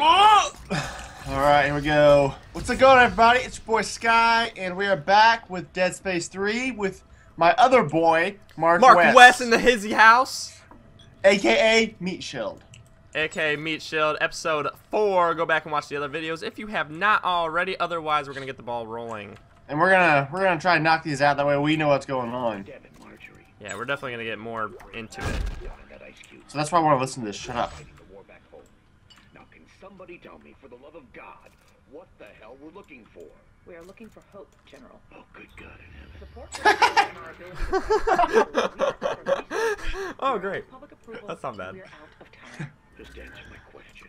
Alright, here we go. What's it going, everybody? It's your boy Sky, and we are back with Dead Space 3 with my other boy, Mark, Mark Wess, Wess in the Hizzy house. aka Meat Shield. aka Meat Shield, episode 4. Go back and watch the other videos if you have not already. Otherwise, we're going to get the ball rolling. And we're gonna we're gonna try and knock these out that way we know what's going on. Damn it, Marjorie. Yeah, we're definitely going to get more into it. Find that ice cube. So that's why I want to listen to this. Shut up. Taking the war back home. Now, can somebody tell me, for the love of God, what the hell we're looking for? We are looking for hope, General. Oh, good God in heaven. Support for our ability Oh, great. Public approval. That's not bad. We're out of time. Just answer my question.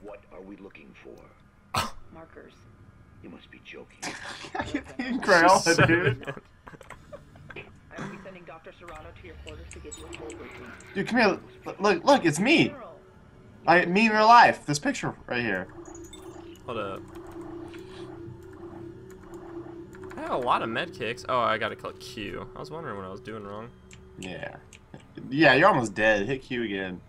What are we looking for? Markers. You must be joking. Grail, So- dude. I will be sending Dr. Serrano to your quarters to give you a full briefing. Dude, come here. Look, look, look, it's me. General, I mean real life. This picture right here. Hold up. I have a lot of med kits. Oh, I gotta click Q. I was wondering what I was doing wrong. Yeah. Yeah, you're almost dead. Hit Q again.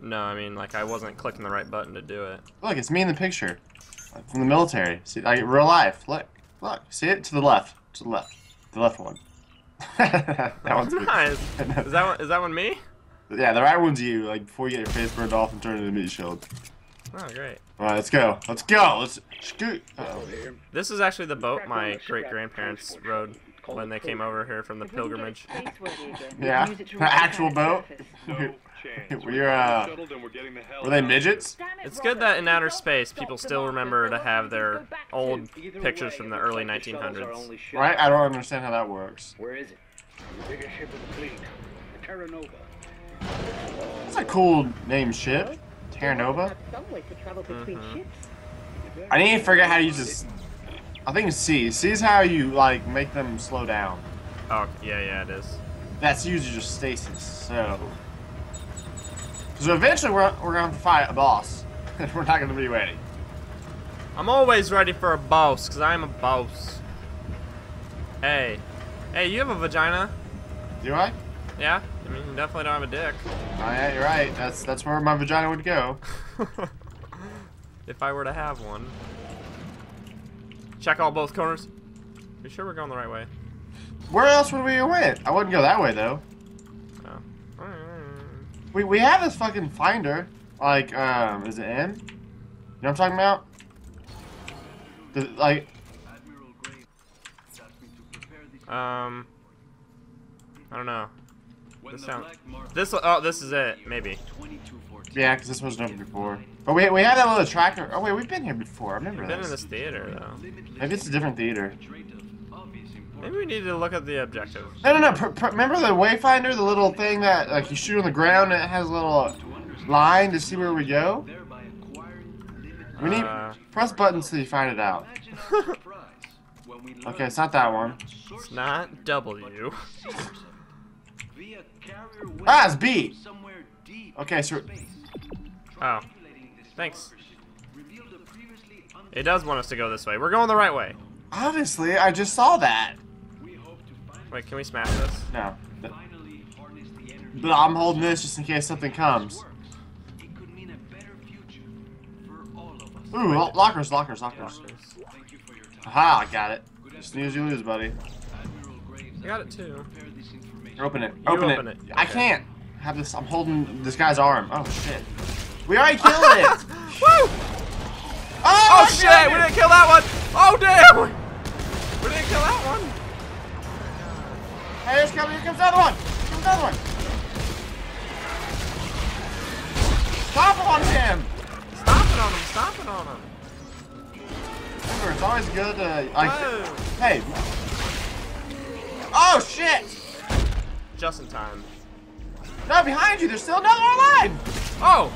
No, I mean, like, I wasn't clicking the right button to do it. Look, it's me in the picture. From the military. See, like real life. Look, look. See it to the left. To the left. The left one. that one's nice. Is that one, is that one me? Yeah, the right one's you. Like before you get your face burned off and turn into a meat shield. Oh, great. All right, let's go. Let's go. Let's scoot. Uh-oh. This is actually the boat my great grandparents rode when they came over here from the if we can get pilgrimage. spaceworthy again, we Yeah, can use it to an actual boat. surface. No chance. We're, uh, Shuttled and we're getting the hell Were they midgets? It's good that in outer space people still remember to have their we go back to. old pictures from the early like the shuttle's our 1900s. Right? I don't understand how that works. Where is it? The biggest ship of the fleet. The Terra Nova. That's a cool name ship. Terra Nova. Have some way to travel between Mhm. I need to figure out how to use this. I think it's C. C is how you like make them slow down. Oh, yeah, yeah, it is. That's usually just stasis. So. So eventually we're, we're gonna have to fight a boss. we're not gonna be ready. I'm always ready for a boss, because I'm a boss. Hey. Hey, you have a vagina? Do I? Yeah? I mean, you definitely don't have a dick. Oh yeah, you're right. That's that's where my vagina would go. if I were to have one. Check all both corners. You sure we're going the right way? Where else would we went? I wouldn't go that way though. Oh. We we have this fucking finder. Like, um, is it M? You know what I'm talking about? The, like, Um. I don't know. This sound. This. Oh, this is it. Maybe. yeah, because this wasn't open before. But we we have that little tracker. Oh wait, we've been here before. I remember We've been in this. this theater though. Maybe it's a different theater. Maybe we need to look at the objective. No, no, no. Pr- pr- remember the wayfinder, the little thing that like you shoot on the ground and it has a little line to see where we go. We need Uh, press buttons till you find it out. Okay, it's not that one. it's not W. Ah, it's B. Okay, so Oh. Thanks. It does want us to go this way. We're going the right way. obviously I just saw that. Wait, can we smash this? No. But I'm holding this just in case something comes. Ooh, lo- lockers, lockers, lockers. Aha, I got it. Snooze, you lose, buddy. I got it too. Open it. Open, open it. it. I can't have this. I'm holding this guy's arm. Oh shit. We already killed it. Woo! oh, Oh shit! We didn't kill that one! Oh damn! We didn't kill that one! Hey, here's coming. Here comes another one. Here comes another one. Stop on him. Stomping on him! Stomping on him! Remember, it's always good to! Hey. Oh shit! Just in time. No, behind you. There's still another alive. Oh!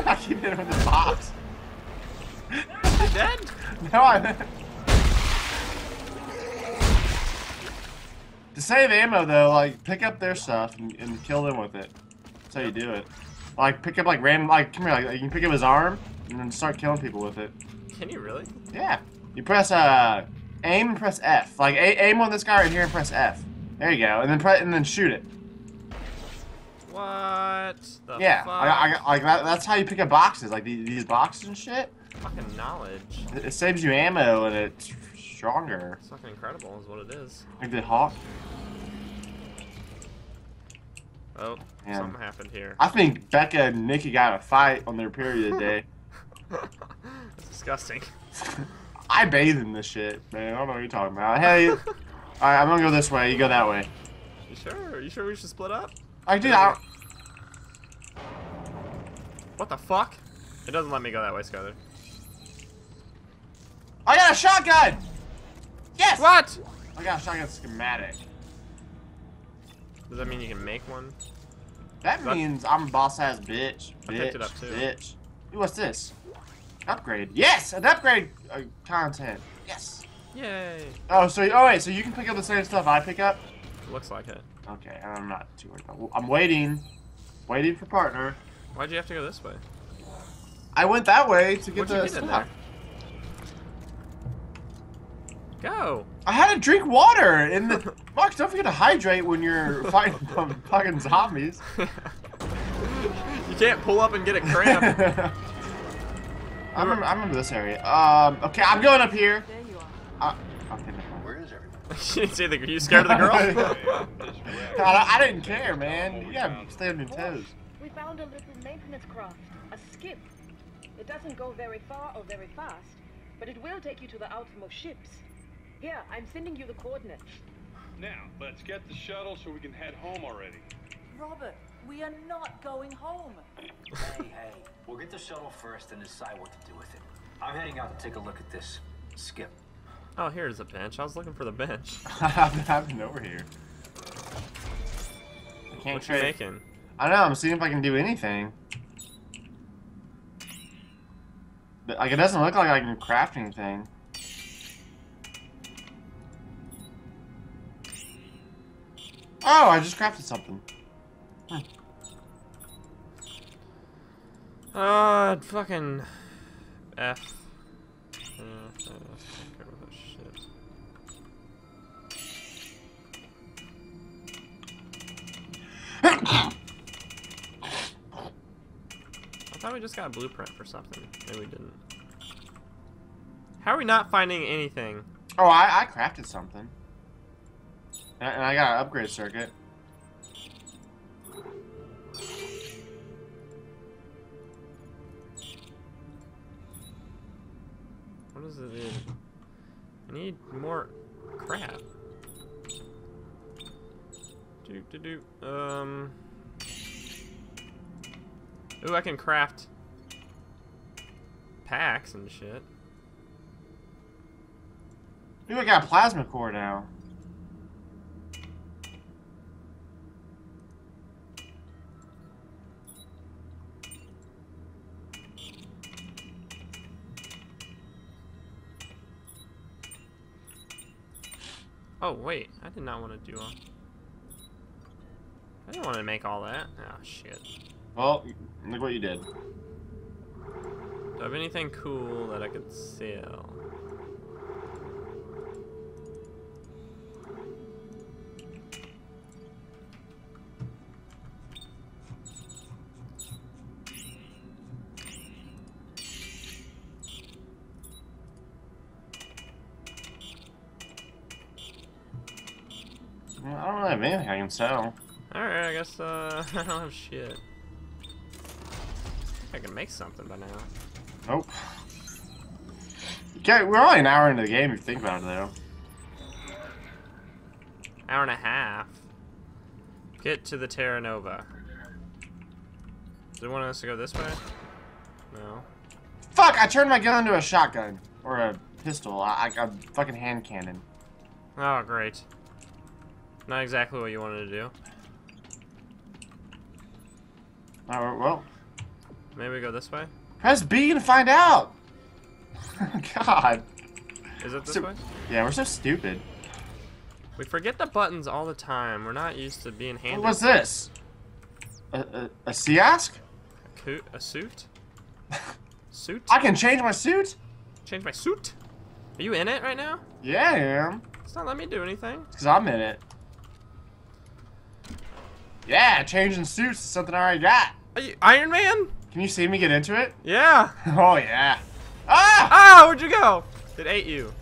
I keep hitting him with this box. You dead? No, I. to save ammo, though, like pick up their stuff and, and kill them with it. That's how you do it. Like pick up like random, like come here, like you can pick up his arm and then start killing people with it. Can you really? Yeah. You press uh aim and press F. Like a aim on this guy right here and press F. There you go, and then pre and then shoot it. What? The Yeah, fuck? I, I, like that, that's how you pick up boxes, like these, these boxes and shit. Fucking knowledge. It, it saves you ammo and it's stronger. It's fucking incredible, is what it is. Like the hawk. Oh, something happened here. I think Becca and Nikki got a fight on their period day. That's disgusting. I bathe in this shit, man. I don't know what you're talking about. Hey, alright, I'm gonna go this way. You go that way. You sure? You sure we should split up? I dude, I, What the fuck? It doesn't let me go that way, Skyler. I got a shotgun. Yes. What? I got a shotgun schematic. Does that mean you can make one? That That- means I'm a boss ass bitch. I Bitch. picked it up, too. Bitch. Ooh, what's this? Upgrade. Yes, an upgrade uh, content. Yes. Yay! Oh, so oh wait, so you can pick up the same stuff I pick up? Looks like it. Okay, I'm not too worried. About I'm waiting, waiting for partner. Why'd you have to go this way? I went that way to get What'd you the get in stuff. there? Go! I had to drink water in the. Mark, don't forget to hydrate when you're fighting some fucking zombies. you can't pull up and get a cramp. I remember, I remember this area. Um, okay, I'm going up here. There you are. Uh, okay. Where is everyone? you didn't see the. You scared of the girl? I, I didn't care, man. You gotta stay on your toes. We found a little maintenance craft, a skip. It doesn't go very far or very fast, but it will take you to the outermost ships. Here, I'm sending you the coordinates. Now, let's get the shuttle so we can head home already. Robert, we are not going home. Hey, hey, we'll get the shuttle first and decide what to do with it. I'm heading out to take a look at this skip. oh, here's a bench. I was looking for the bench. I've been over here. I can't What you trade. making? I don't know. I'm seeing if I can do anything. But, like, it doesn't look like I can craft anything. Oh, I just crafted something. Uh, fucking F. Uh, okay with this shit. I thought we just got a blueprint for something. Maybe we didn't. How are we not finding anything? Oh, I, I crafted something. And and I got an upgrade circuit. I need more crap. Do do do. Um. Ooh, I can craft packs and shit. Ooh, I got a plasma core now. Oh wait, I did not want to do all. I didn't want to make all that. Oh shit. Well, look what you did. Do I have anything cool that I could sell? I can sell. Alright, I guess uh, I don't have shit. I can make something by now. Nope. Okay, we're only an hour into the game if you think about it, though. Hour and a half. Get to the Terra Nova. Do they want us to go this way? No. Fuck! I turned my gun into a shotgun. Or a pistol. I, I, a fucking hand cannon. Oh, great. Not exactly what you wanted to do. Alright, well. Maybe we go this way? Press B to find out! God. Is it this So- way? Yeah, we're so stupid. We forget the buttons all the time. We're not used to being handed What's this? A, a, a Seask? a, co- a suit. Suit? I can change my suit? Change my suit. Are you in it right now? Yeah, I am. It's not letting me do anything. Because I'm in it. Yeah, changing suits is something I already got. Are you Iron Man? Can you see me get into it? Yeah. Oh yeah. Ah! Ah, where'd you go? It ate you.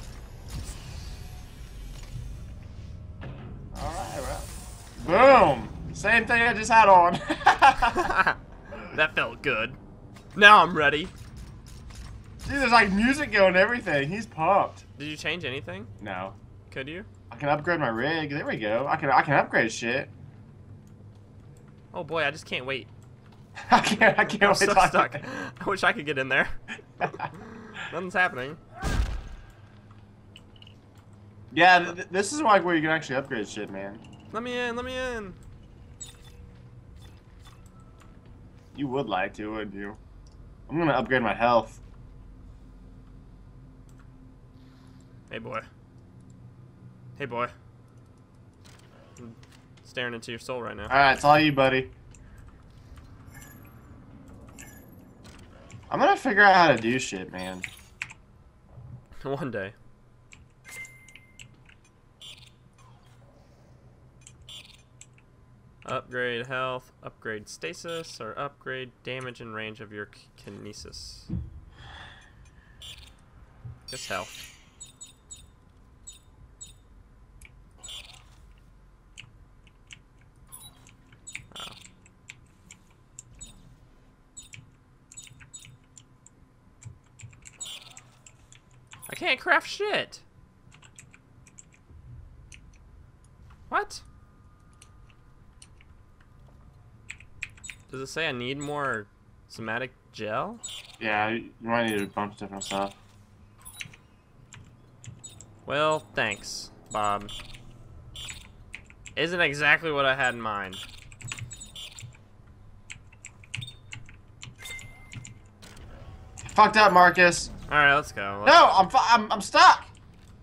All right, well. Boom. Same thing I just had on. that felt good. Now I'm ready. Dude, there's like music going everything. He's pumped. Did you change anything? No. Could you? I can upgrade my rig. There we go. I can I can upgrade shit. Oh boy, I just can't wait. I can't I can't I'm wait so till stuck. I wish I could get in there. Nothing's happening. yeah, th- this is like where you can actually upgrade shit, man. Let me in, let me in. You would like to, wouldn't you? I'm gonna upgrade my health. Hey boy. Hey boy. Staring into your soul right now. Alright, it's all you, buddy. I'm gonna figure out how to do shit, man. One day. Upgrade health, upgrade stasis, or upgrade damage and range of your kinesis. Just health. Can't craft shit. What? Does it say I need more somatic gel? Yeah, you might need a bunch of different stuff. Well, thanks, Bob. Isn't exactly what I had in mind. Fucked up, Marcus. Alright, let's go. No, I'm I'm I'm stuck.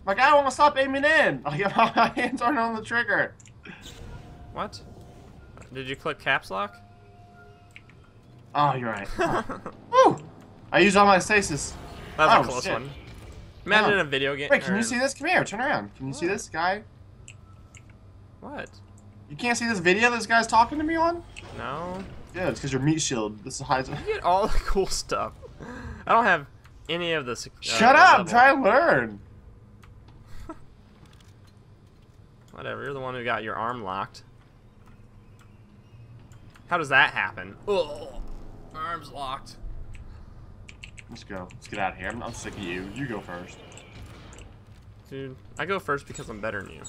Like I don't want to stop aiming in. Like my hands aren't on the trigger. What? Did you click caps lock? Oh, you're right. Woo! I used all my stasis. That was Oh, a close shit. one. Imagine Oh. a video game. Wait, can or- you see this? Come here, turn around. Can you see this guy? What? You can't see this video this guy's talking to me on? No. Yeah, it's because your meat shield. This is high. You get all the cool stuff. I don't have any of the. uh, Shut up! level- Try and learn. Whatever. You're the one who got your arm locked. How does that happen? Oh, arms locked. Let's go. Let's get out of here. I'm, I'm sick of you. You go first. Dude, I go first because I'm better than you.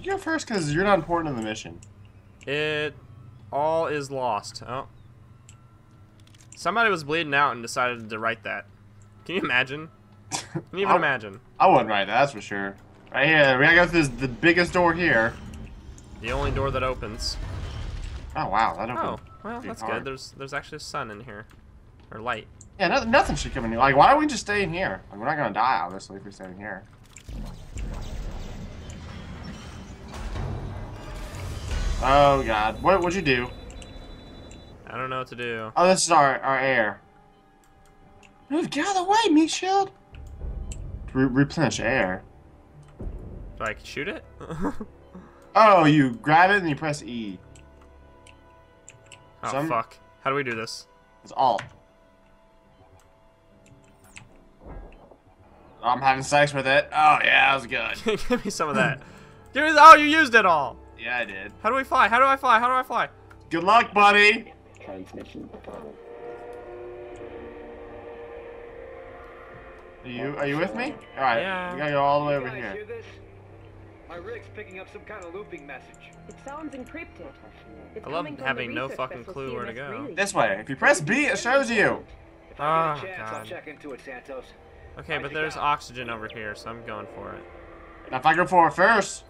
You go first because you're not important in the mission. It all is lost. Oh. Somebody was bleeding out and decided to write that. Can you imagine? Can you even I- imagine? I wouldn't write that, that's for sure. Right here, we gotta go through this, the biggest door here. The only door that opens. Oh wow, that opened. Oh, well, that's hard. good. There's there's actually a sun in here. Or light. Yeah, no, nothing should come in here. Like, why don't we just stay in here? Like, we're not gonna die, obviously, if we stay in here. Oh god, what would you do? I don't know what to do. Oh, this is our our air. Move, get out of the way, meat shield. Re replenish air. Do I shoot it? Oh, you grab it and you press E. oh, Some- fuck. How do we do this? It's Alt. I'm having sex with it. Oh yeah, that was good. Give me some of that. Give me. Oh, you used it all. Yeah, I did. How do we fly? How do I fly? How do I fly? Good luck, buddy. Transmission. Are you are you with me? All right, Yeah. we gotta go all the way over here. My rig's picking up some kind of looping message. It sounds encrypted. It's I love coming from the having no fucking vessel clue where to go. Greely. This way. If you press B, it shows you. If I Oh, get a ah, chance, I'll God. check into it, Santos. Okay, How'd but you there's go? oxygen over here, so I'm going for it. Now, if I go for it first,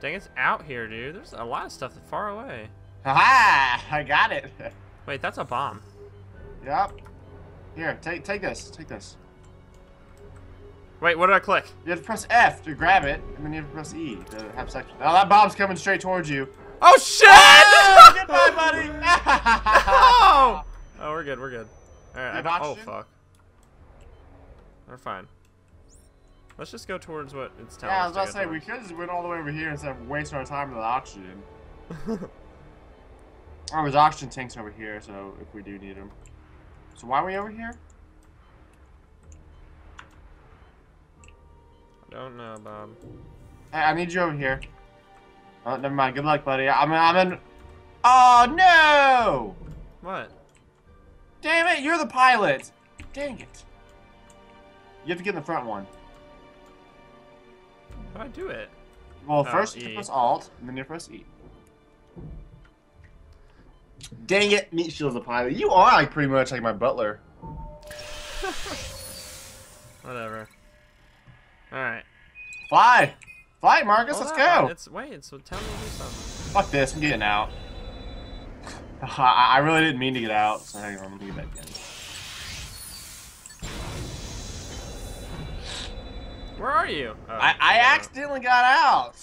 Dang, it's out here, dude. There's a lot of stuff far away. Haha, I got it. Wait, that's a bomb. yep. Here, take take this. Take this. Wait, what did I click? You have to press F to grab it, and then you have to press E to have sex. Oh, that bomb's coming straight towards you. Oh shit! Oh, goodbye, buddy. oh! oh, we're good. We're good. All right. I- oh fuck. We're fine. Let's just go towards what it's telling us. Yeah, I was about to say go we could just went all the way over here instead of wasting our time with the oxygen. Oh, there's oxygen tanks over here, so if we do need them. So why are we over here? I don't know, Bob. Hey, I need you over here. Oh, never mind. Good luck, buddy. I'm, I'm in. Oh no! What? Damn it! You're the pilot. Dang it! You have to get in the front one. How do I do it? Well, Oh, first you E. press Alt, and then you press E. Dang it! Meat Shield's the pilot. You are like pretty much like my butler. Whatever. Alright. Fly, fly, Marcus. Hold let's up, go. It's wait, so tell me to do something. Fuck this. I'm getting out. I, I really didn't mean to get out. So hang on. Let me get back in. Where are you? Oh, I, I accidentally got out.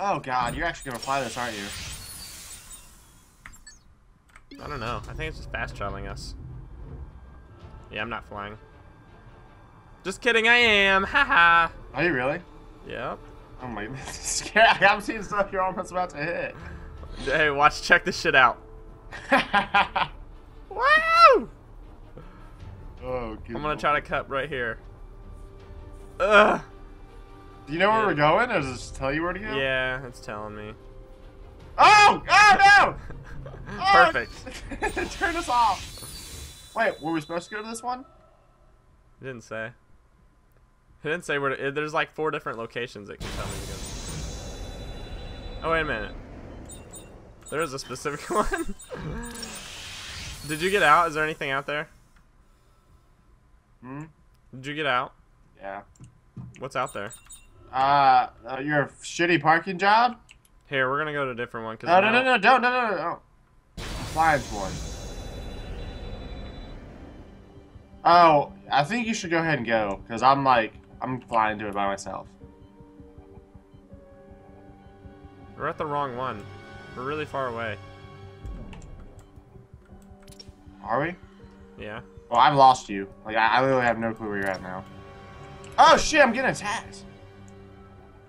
Oh god, you're actually gonna fly this, aren't you? I don't know. I think it's just fast traveling us. Yeah, I'm not flying. Just kidding, I am. Haha. Are you really? yep. Oh my, scared. I'm seeing stuff you're almost about to hit. Hey, watch, check this shit out. oh, Wow! good I'm gonna try to cut right here. Ugh. Do you know where Yeah. we're going, or does it tell you where to go? Yeah, it's telling me. Oh! Oh no! Oh, Perfect. Turn us off. Wait, were we supposed to go to this one? It didn't say. It didn't say where to, it- there's like four different locations it can tell me to go. Oh, wait a minute. There is a specific one. Did you get out? Is there anything out there? Hmm. Did you get out? Yeah. What's out there? Uh, uh your shitty parking job? Here, we're gonna go to a different one. Cause No, no, no, no, don't, no, no, no, no. Compliance one. Oh, I think you should go ahead and go, because I'm like, I'm flying to it by myself. We're at the wrong one. We're really far away. Are we? Yeah. Well, I've lost you. Like, I, I literally have no clue where you're at now. Oh shit, I'm getting attacked.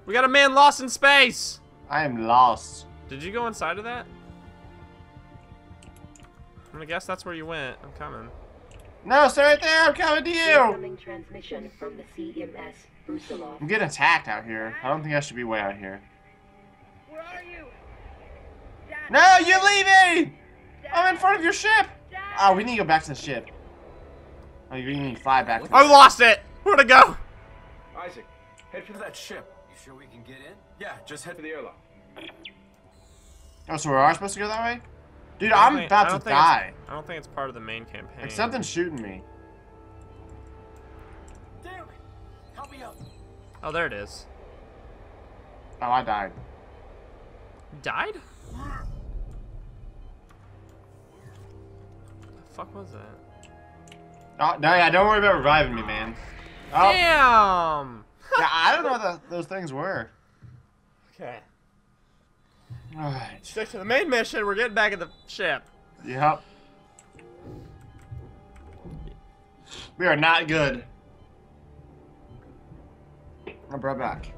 We got a man lost in space! I am lost. Did you go inside of that? I'm gonna guess that's where you went. I'm coming. No, stay right there. I'm coming to you. Incoming transmission from the CMS. Brusilov. I'm getting attacked out here. I don't think I should be way out here. Where are you? No, you're leaving! I'm in front of your ship. Oh, we need to go back to the ship. Oh, you need to fly back. To I lost it! Where'd it go? Isaac, head for that ship. You sure we can get in? Yeah, just head for the airlock. Oh, so we are supposed to go that way? Dude, I don't I'm think- about to die. I don't think it's part of the main campaign. Like something's shooting me. Damn it! Help me up. Oh, there it is. Oh, I died. Died? What the fuck was that? Oh, no, yeah, don't worry about reviving me, man. Oh, Damn! yeah, I don't know what the, those things were. Okay. Alright. Stick to the main mission. We're getting back in the ship. Yep. We are not good. I'm right back.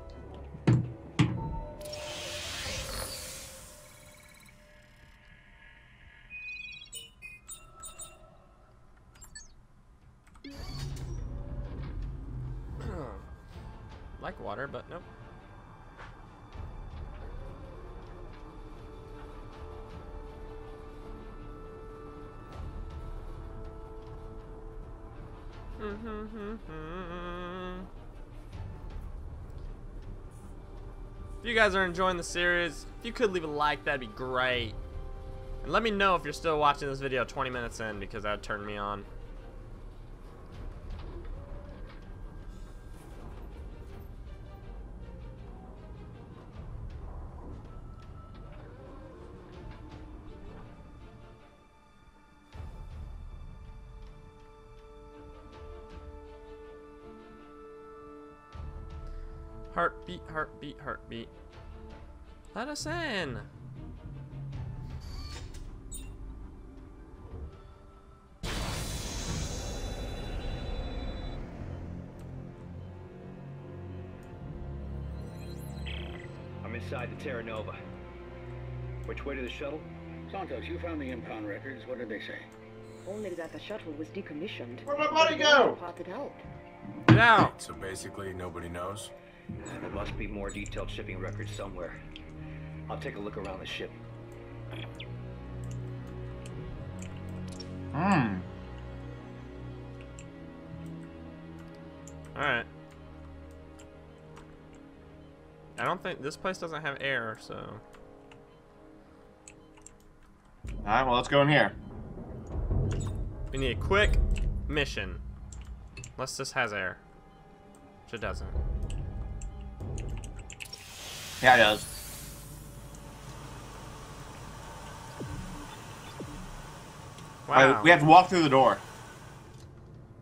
like water, but nope. Mm-hmm, mm-hmm, mm-hmm. If you guys are enjoying the series, if you could leave a like, that'd be great. And let me know if you're still watching this video 20 minutes in because that'd turn me on. heartbeat, heartbeat. Let us in! I'm inside the Terra Nova. Which way to the shuttle? Santos, you found the impound records. What did they say? Only that the shuttle was decommissioned. Where'd my body go? Parted out. Get out! So basically, nobody knows? There must be more detailed shipping records somewhere. I'll take a look around the ship. Hmm. Alright. I don't think this place doesn't have air, so. Alright, well, let's go in here. We need a quick mission. Unless this has air. Which it doesn't. Yeah, it does. Wow. We have to walk through the door.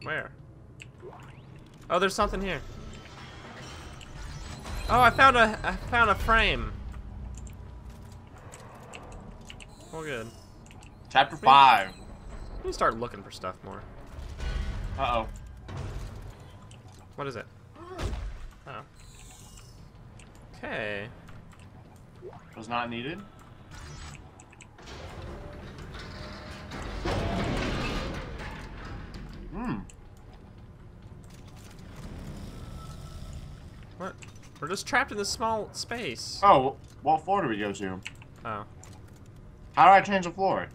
Where? Oh, there's something here. Oh, I found a I found a frame. Oh, good. Chapter 5. We need to start looking for stuff more. Uh-oh. What is it? Oh. Okay. Was not needed. Hmm. What? We're just trapped in this small space. Oh, what floor do we go to? Oh. How do I change the floor?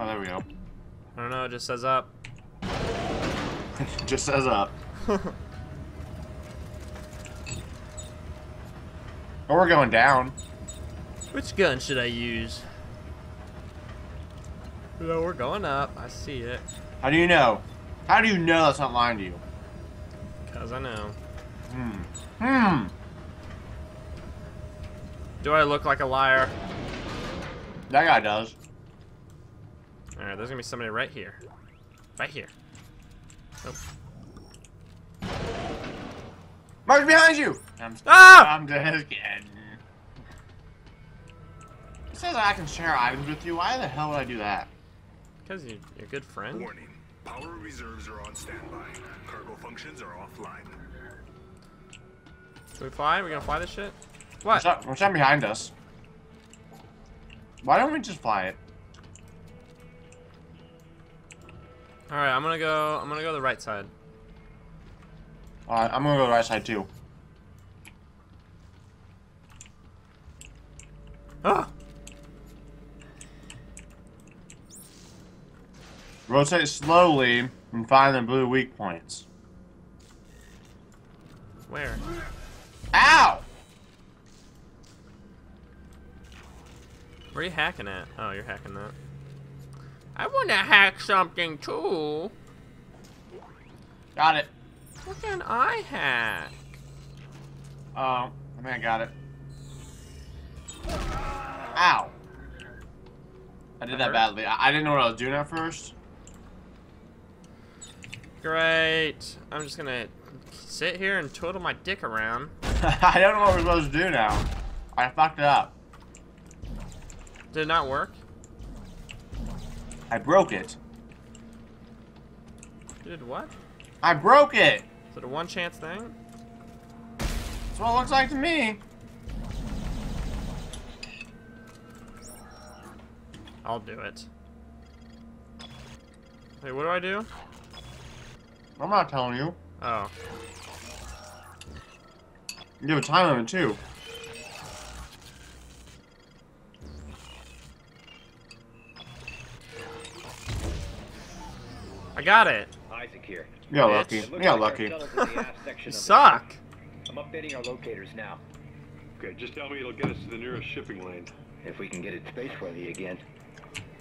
Oh, there we go. I don't know, it just says up. Just says up. Or we're going down. Which gun should I use? No, we're going up. I see it. How do you know? How do you know that's not lying to you? Cause I know. Hmm. Hmm. Do I look like a liar? That guy does. Alright, there's gonna be somebody right here. Right here. Nope. Mark's behind you! I'm, Ah! I'm just kidding. It says I can share items with you. Why the hell would I do that? Because you, you're a good friend. Warning. Power reserves are on standby. Cargo functions are offline. Should we fly? We gonna fly this shit? What's What? up? What's that behind us? Why don't we just fly it? Alright, I'm gonna go I'm gonna go the right side. Alright, I'm gonna go to the right side too. Ah! Rotate slowly and find the blue weak points. Where? Ow! Where are you hacking at? Oh, you're hacking that. I wanna hack something too. Got it. What can I hack? Oh, I think I got it. Ow. I did that badly. I, I didn't know what I was doing at first. Great. I'm just gonna sit here and twiddle my dick around. I don't know what we're supposed to do now. I fucked it up. Did it not work? I broke it. You did what? I broke it! Is it a one chance thing? That's what it looks like to me. I'll do it. Wait, what do I do? I'm not telling you. Oh. You have a time limit too. I got it. Isaac here. You got lucky. It You got like lucky. shuttle's in the aft section You suck. I'm updating our locators now. Okay, just tell me it'll get us to the nearest shipping lane. If we can get it space-worthy again.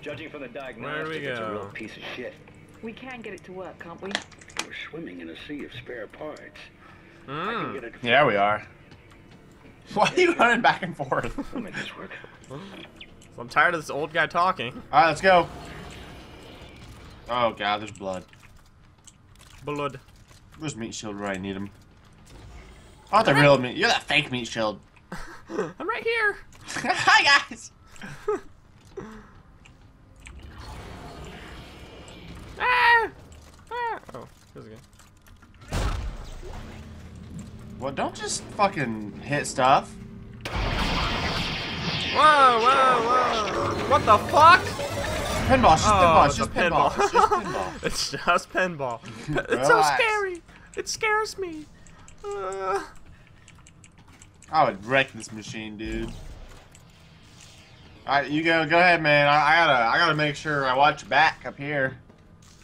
Judging from the we diagnostic, it's a real piece of shit. We can get it to work, can't we? We're swimming in a sea of spare parts. I can hmm. get it. Yeah, we are. Why are you running back and forth? We'll make this work. I'm tired of this old guy talking. Alright, let's go. Oh god, there's blood. Blood. Where's meat shield where I need him? Oh, the real meat. You're that fake meat shield. I'm right here. Hi guys. Ah! Oh, here's. Well, don't just fucking hit stuff. Whoa, whoa, whoa! What the fuck? Pinball, it's just pinball, it's just pinball. It's just pinball. it's just pinball. It's so scary. It scares me. Uh, I would wreck this machine, dude. Alright, you go. Go ahead, man. I, I gotta, I gotta make sure I watch back up here.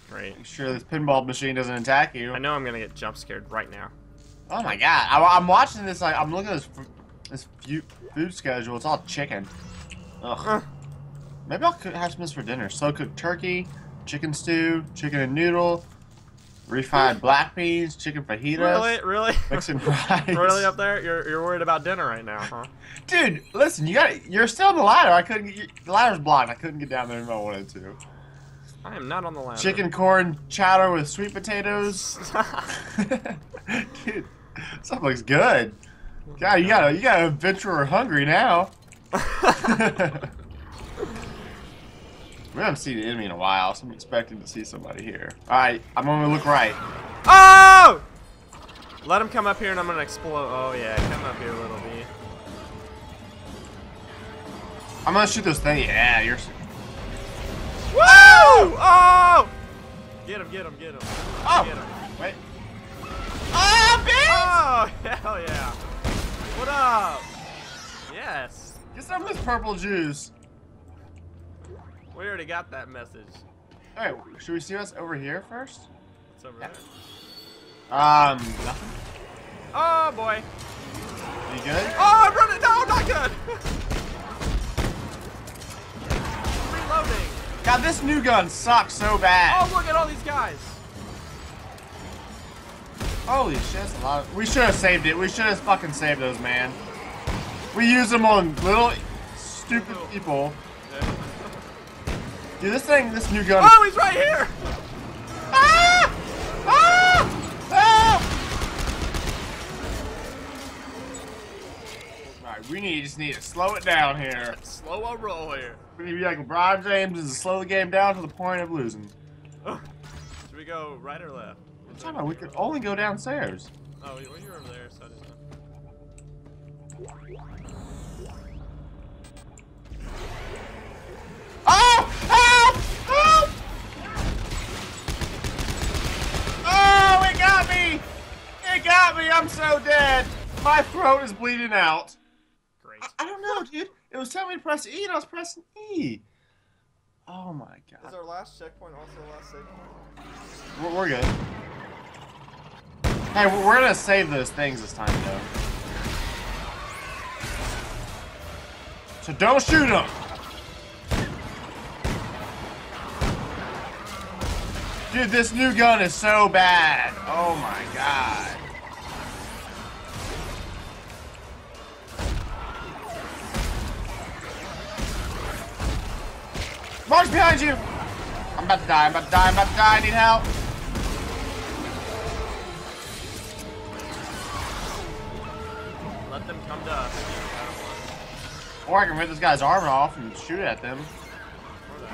Great. Make sure this pinball machine doesn't attack you. I know I'm gonna get jump scared right now. Oh my god! I, am watching this. Like, I'm looking at this, this food schedule. It's all chicken. Ugh. Maybe I'll cook, have some of this for dinner. Slow cooked turkey, chicken stew, chicken and noodle, refried black beans, chicken fajitas, Really, really, Mexican fries. really up there? You're you're worried about dinner right now, huh? Dude, listen, you got You're still on the ladder. I couldn't. Get, the ladder's blocked. I couldn't get down there if I wanted to. I am not on the ladder. Chicken corn chowder with sweet potatoes. Dude, stuff looks good. God, you got a you got a adventurer hungry now. we haven't seen an enemy in a while, so I'm expecting to see somebody here. All right, I'm gonna look right. oh! Let him come up here and I'm gonna explode. Oh yeah, come up here, little B. I'm gonna shoot this thing. Yeah, you're. Oh! Get him, get him, get him. Oh, Get him. wait. Oh, bitch! Oh, hell yeah. What up? Yes. Get some of this purple juice. We already got that message. All right, should we see what's over here first? It's over there. Um, nothing. Oh boy. Are you good? Oh, I'm running. No, not good. Reloading. God, this new gun sucks so bad. Oh, look at all these guys. Holy shit, that's a lot of... We should have saved it. We should have fucking saved those, man. We use them on little stupid oh. people. Dude, this thing, this new gun... Oh, he's right here. Ah! Ah! Help! Alright, we need just need to slow it down here. Slow a roll here. We need to be like LeBron James and slow the game down to the point of losing. Should we go right or left? I'm talking about we could only go downstairs. Oh, well, you're over there, so I just know. Oh! Help! Help! Oh, it got me! It got me! I'm so dead! My throat is bleeding out. Great. I, I don't know, dude. It was telling me to press E and I was pressing E. Oh my god. Is our last checkpoint also the last save point? We're, we're good. Hey, we're, we're gonna save those things this time, though. So don't shoot them! Dude, this new gun is so bad. Oh my god. Behind you! I'm about to die, I'm about to die, I'm about to die, I need help. Let them come to us. I Or I can rip this guy's armor off and shoot at them. more of that.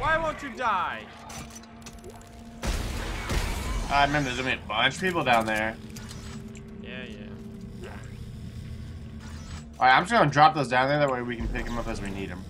Why won't you die? I remember there's gonna be a bunch of people down there. Yeah, yeah. Alright, I'm just gonna drop those down there, that way we can pick them up as we need them.